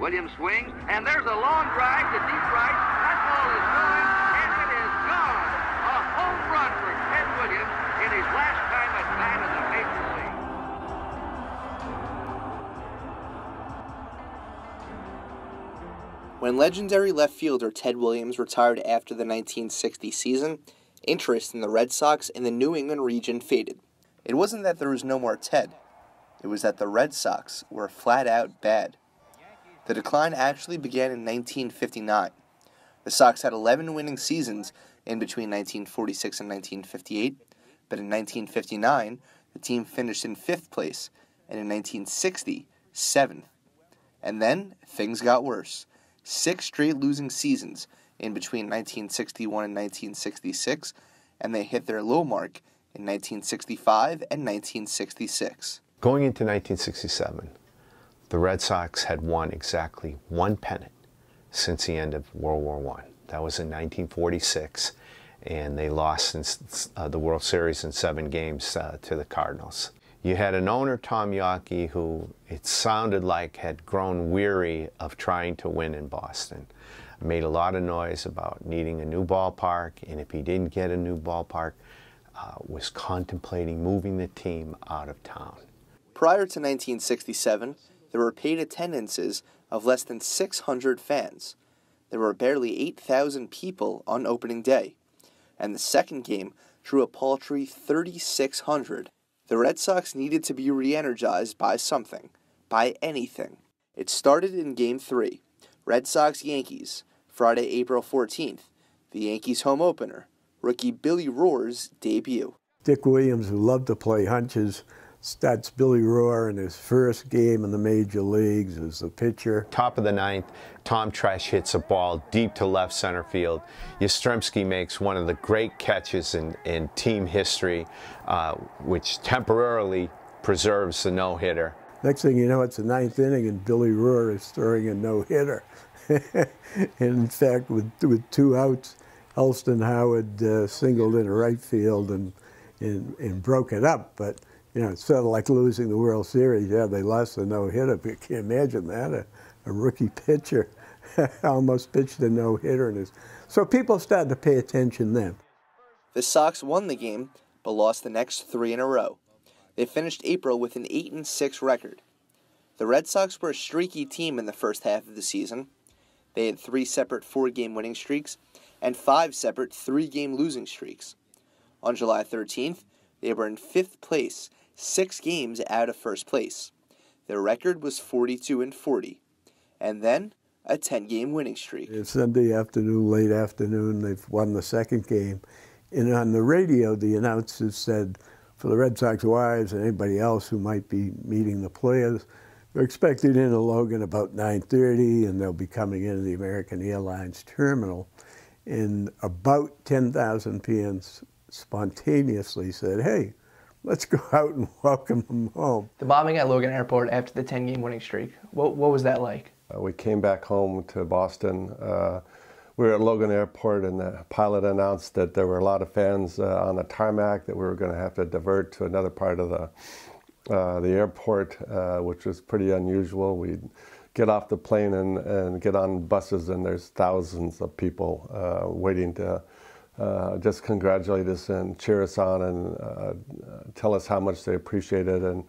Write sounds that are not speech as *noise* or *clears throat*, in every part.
Williams swings, and there's a long drive to deep right. That ball is going, and it is gone. A home run for Ted Williams in his last time at bat in the major league. When legendary left fielder Ted Williams retired after the 1960 season, interest in the Red Sox in the New England region faded. It wasn't that there was no more Ted, it was that the Red Sox were flat out bad. The decline actually began in 1959. The Sox had 11 winning seasons in between 1946 and 1958, but in 1959, the team finished in fifth place, and in 1960, seventh. And then things got worse. Six straight losing seasons in between 1961 and 1966, and they hit their low mark in 1965 and 1966. Going into 1967, the Red Sox had won exactly one pennant since the end of World War I. That was in 1946, and they lost in, uh, the World Series in seven games uh, to the Cardinals. You had an owner, Tom Yawkey, who it sounded like had grown weary of trying to win in Boston. Made a lot of noise about needing a new ballpark, and if he didn't get a new ballpark, uh, was contemplating moving the team out of town. Prior to 1967, there were paid attendances of less than 600 fans. There were barely 8,000 people on opening day, and the second game drew a paltry 3,600. The Red Sox needed to be re energized by something, by anything. It started in Game 3, Red Sox Yankees, Friday, April 14th, the Yankees home opener, rookie Billy Rohr's debut. Dick Williams, who loved to play hunches, that's Billy Rohr in his first game in the major leagues as a pitcher. Top of the ninth, Tom Tresh hits a ball deep to left center field. Yastrzemski makes one of the great catches in, in team history, uh, which temporarily preserves the no-hitter. Next thing you know, it's the ninth inning and Billy Rohr is throwing a no-hitter. and *laughs* in fact, with, with two outs, Elston Howard uh, singled in right field and, and, and broke it up. But you know, it's sort of like losing the World Series. Yeah, they lost a no-hitter, but you can't imagine that. A, a rookie *laughs* pitcher *laughs* almost pitched a no-hitter. In his so people started to pay attention then. The Sox won the game, but lost the next three in a row. They finished April with an 8 and 6 record. The Red Sox were a streaky team in the first half of the season. They had three separate four game winning streaks and five separate three game losing streaks. On July 13th, they were in fifth place six games out of first place. Their record was 42 and 40. And then a 10 game winning streak. It's Sunday afternoon, late afternoon, they've won the second game. And on the radio, the announcers said, for the Red Sox wives and anybody else who might be meeting the players, they're expected into Logan about 9.30 and they'll be coming into the American Airlines terminal. And about 10,000 PNs spontaneously said, hey, let's go *laughs* out and welcome them home. The bombing at Logan Airport after the 10 game winning streak, what, what was that like? Uh, we came back home to Boston. Uh, we were at Logan Airport, and the pilot announced that there were a lot of fans uh, on the tarmac that we were going to have to divert to another part of the uh, the airport, uh, which was pretty unusual. We get off the plane and, and get on buses, and there's thousands of people uh, waiting to uh, just congratulate us and cheer us on and uh, tell us how much they appreciate it. And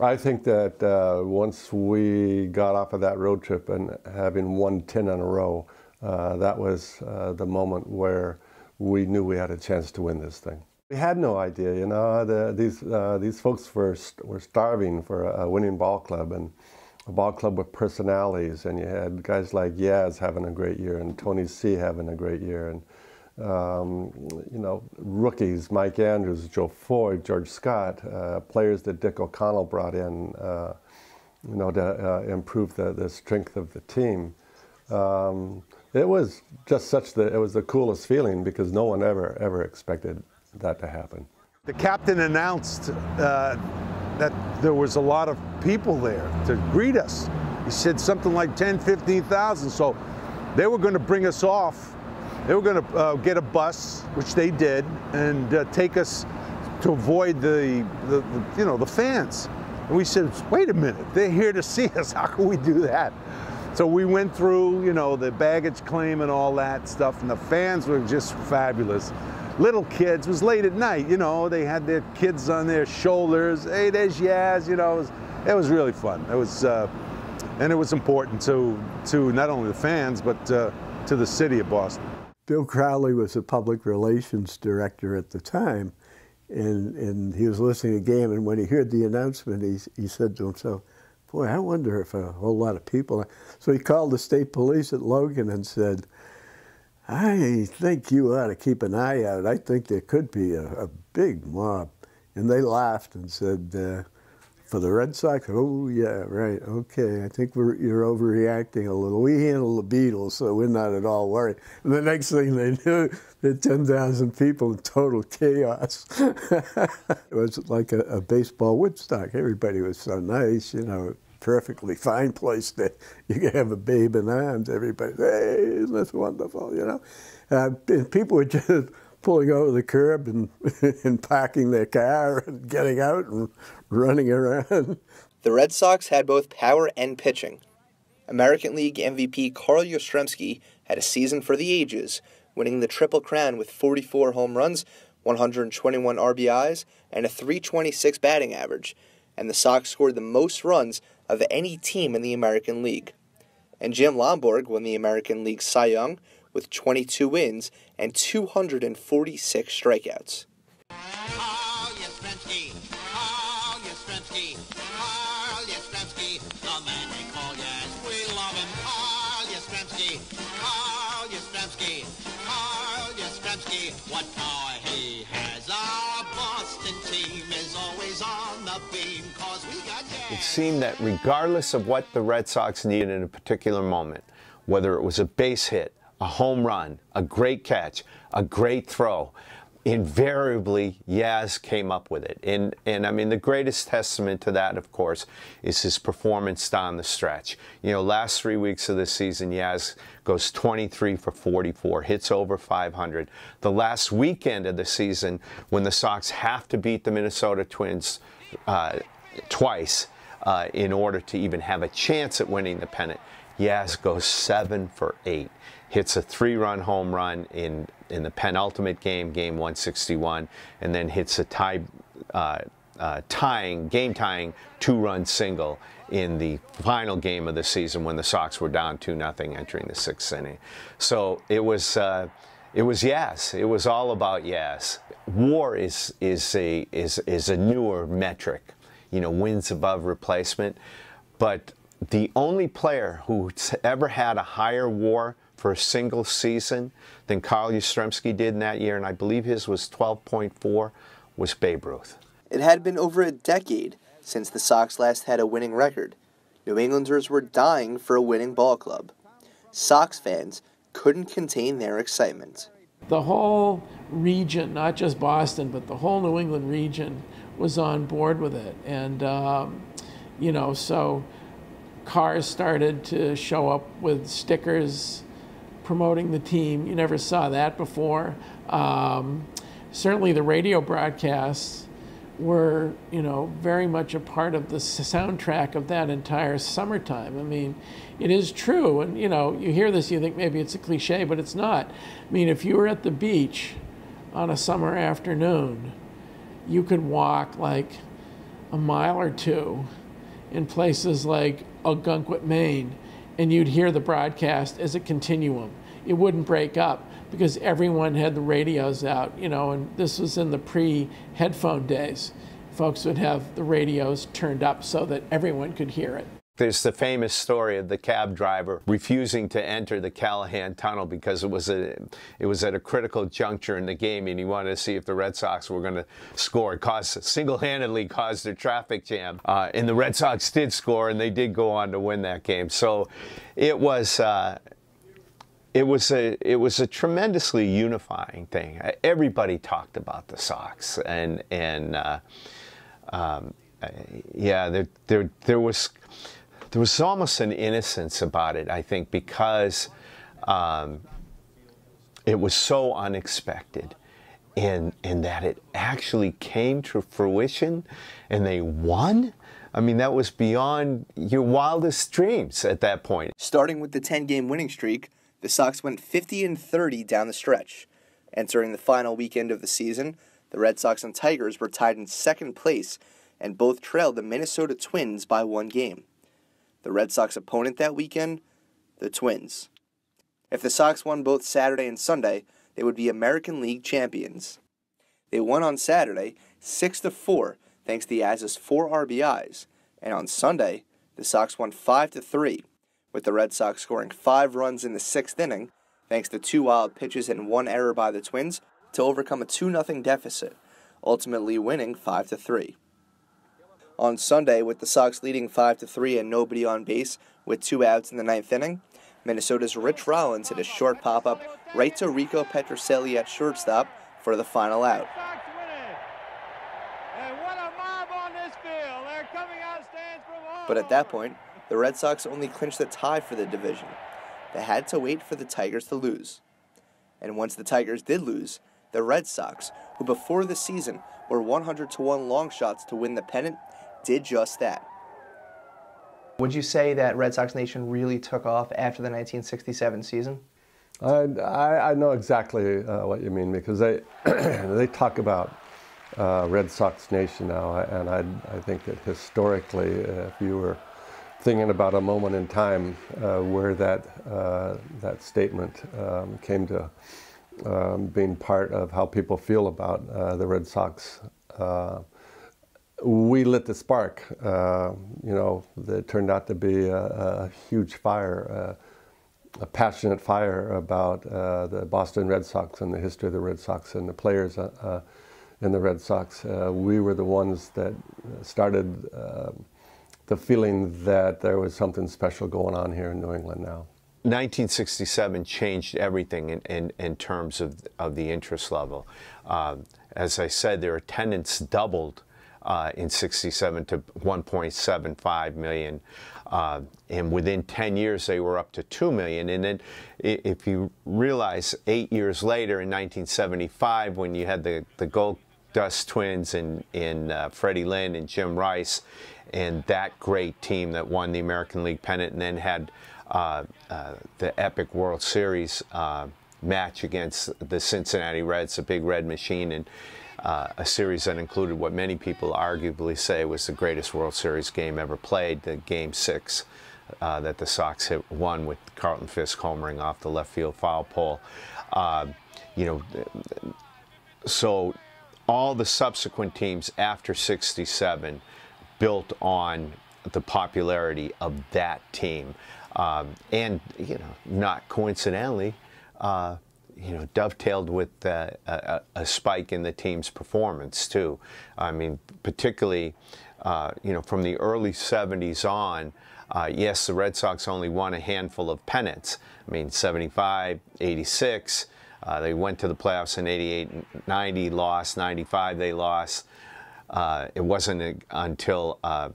I think that uh, once we got off of that road trip and having won 10 in a row, uh, that was uh, the moment where we knew we had a chance to win this thing. We had no idea, you know, the, these, uh, these folks were, were starving for a winning ball club and a ball club with personalities. And you had guys like Yaz having a great year and Tony C having a great year. And um, you know, rookies, Mike Andrews, Joe Foy, George Scott, uh, players that Dick O'Connell brought in, uh, you know, to uh, improve the, the strength of the team. Um, it was just such the, it was the coolest feeling because no one ever, ever expected that to happen. The captain announced uh, that there was a lot of people there to greet us. He said something like 10, 15,000. So they were going to bring us off they were going to uh, get a bus, which they did, and uh, take us to avoid the, the, the, you know, the fans. And we said, wait a minute, they're here to *laughs* see us. How can we do that? So we went through, you know, the baggage claim and all that stuff, and the fans were just fabulous. Little kids, it was late at night, you know, they had their kids on their shoulders. Hey, there's Yaz, you know, it was, it was really fun. It was, uh, and it was important to, to not only the fans, but uh, to the city of Boston. Bill Crowley was the public relations director at the time, and, and he was listening to game, and when he heard the announcement, he, he said to himself, boy, I wonder if a whole lot of people. So he called the state police at Logan and said, I think you ought to keep an eye out. I think there could be a, a big mob. And they laughed and said, uh, for the Red Sox, oh yeah, right, okay. I think we're, you're overreacting a little. We handle the Beatles, so we're not at all worried. And the next thing they knew, there 10,000 people in total chaos. *laughs* it was like a, a, baseball Woodstock. Everybody was so nice, you know, perfectly fine place that *laughs* you could have a babe in arms. Everybody, hey, isn't this wonderful, you know? Uh, people were *laughs* just pulling over the curb and, *laughs* and parking their car and getting out and running around. The Red Sox had both power and pitching. American League MVP Carl Yastrzemski had a season for the ages, winning the Triple Crown with 44 home runs, 121 RBIs, and a 326 batting average, and the Sox scored the most runs of any team in the American League. And Jim Lonborg won the American League Cy Young with 22 wins and 246 strikeouts. What power he has, our Boston team is always on the beam, cause we got It seemed that regardless of what the Red Sox needed in a particular moment, whether it was a base hit, a home run, a great catch, a great throw, invariably Yaz came up with it. And, and I mean, the greatest testament to that, of course, is his performance down the stretch. You know, last three weeks of the season, Yaz goes 23 for 44, hits over 500. The last weekend of the season, when the Sox have to beat the Minnesota Twins uh, twice uh, in order to even have a chance at winning the pennant, Yaz goes seven for eight hits a three-run home run in in the penultimate game, game 161, and then hits a tie, uh, uh, tying, game-tying two-run single in the final game of the season when the Sox were down 2-0 entering the sixth inning. So it was, uh, it was Yaz. It was all about Yaz. WAR is, is, a, is, is a newer metric, you know, wins above replacement. But the only player who's ever had a higher WAR for a single season than Carl Yastrzemski did in that year, and I believe his was 12.4, was Babe Ruth. It had been over a decade since the Sox last had a winning record. New Englanders were dying for a winning ball club. Sox fans couldn't contain their excitement. The whole region, not just Boston, but the whole New England region was on board with it. And, um, you know, so cars started to show up with stickers promoting the team. You never saw that before. Um, certainly, the radio broadcasts were, you know, very much a part of the soundtrack of that entire summertime. I mean, it is true, and you know, you hear this, you think maybe it's a cliche, but it's not. I mean, if you were at the beach on a summer afternoon, you could walk like a mile or two in places like Ogunquit, Maine, and you'd hear the broadcast as a continuum. It wouldn't break up because everyone had the radios out, you know, and this was in the pre headphone days. Folks would have the radios turned up so that everyone could hear it. There's the famous story of the cab driver refusing to enter the Callahan Tunnel because it was a it was at a critical juncture in the game, and he wanted to see if the Red Sox were going to score. It caused single-handedly caused a traffic jam, uh, and the Red Sox did score, and they did go on to win that game. So it was. Uh, it was a it was a tremendously unifying thing. Everybody talked about the Sox, and and uh, um, yeah, there there there was there was almost an innocence about it, I think, because um, it was so unexpected and, and that it actually came to fruition and they won. I mean, that was beyond your wildest dreams at that point. Starting with the 10 game winning streak, the Sox went 50 and 30 down the stretch. Entering the final weekend of the season, the Red Sox and Tigers were tied in second place and both trailed the Minnesota Twins by one game. The Red Sox opponent that weekend, the Twins. If the Sox won both Saturday and Sunday, they would be American League champions. They won on Saturday 6 to 4 thanks to the Yaz's 4 RBIs, and on Sunday, the Sox won 5 to 3 with the Red Sox scoring 5 runs in the 6th inning thanks to two wild pitches and one error by the Twins to overcome a 2 0 deficit, ultimately winning 5 to 3. On Sunday, with the Sox leading 5 to 3 and nobody on base with two outs in the ninth inning, Minnesota's Rich Rollins hit a short pop up right to Rico Petrocelli at shortstop for the final out. But at that point, the Red Sox only clinched the tie for the division. They had to wait for the Tigers to lose. And once the Tigers did lose, the Red Sox, who before the season were 100 to 1 long shots to win the pennant, did just that. Would you say that Red Sox Nation really took off after the 1967 season? I, I, I know exactly uh, what you mean because they *clears throat* they talk about uh, Red Sox Nation now, and I, I think that historically, uh, if you were thinking about a moment in time uh, where that uh, that statement um, came to um, being part of how people feel about uh, the Red Sox we lit the spark. Uh, you know, that turned out to be a, a huge fire, uh, a passionate fire about uh, the Boston Red Sox and the history of the Red Sox and the players uh, uh, in the Red Sox. Uh, we were the ones that started the feeling that there was something special going on here in New England now. 1967 changed everything in, in, in terms of, of the interest level. as I said, their attendance doubled uh, in 67 to 1.75 million. Uh, and within 10 years, they were up to 2 million. And then if you realize eight years later in 1975, when you had the, the Gold Dust twins and, in uh, Freddie Lynn and Jim Rice, and that great team that won the American League pennant and then had uh, uh, the epic World Series uh, match against the Cincinnati Reds, a big red machine. And uh, a series that included what many people arguably say was the greatest World Series game ever played, the Game 6 uh, that the Sox hit, won with Carlton Fisk homering off the left field foul pole. Uh, you know, so all the subsequent teams after 67 built on the popularity of that team. Um, and, you know, not coincidentally, uh, you know, dovetailed with uh, a, a, spike in the team's performance too. I mean, particularly, uh, you know, from the early 70s on. Uh, yes, the Red Sox only won a handful of pennants. I mean, 75, 86. Uh, they went to the playoffs in 88, 90, lost. 95, they lost. Uh, it wasn't until uh,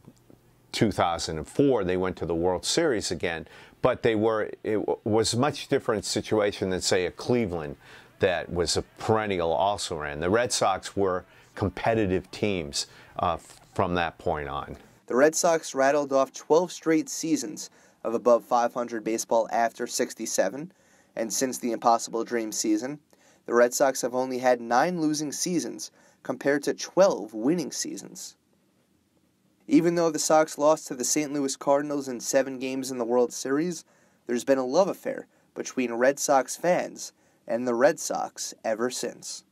2004 they went to the World Series again but they were it was a much different situation than say a Cleveland that was a perennial also ran. The Red Sox were competitive teams uh, from that point on. The Red Sox rattled off 12 straight seasons of above 500 baseball after 67, and since the Impossible Dream season, the Red Sox have only had nine losing seasons compared to 12 winning seasons. Even though the Sox lost to the St. Louis Cardinals in seven games in the World Series, there's been a love affair between Red Sox fans and the Red Sox ever since.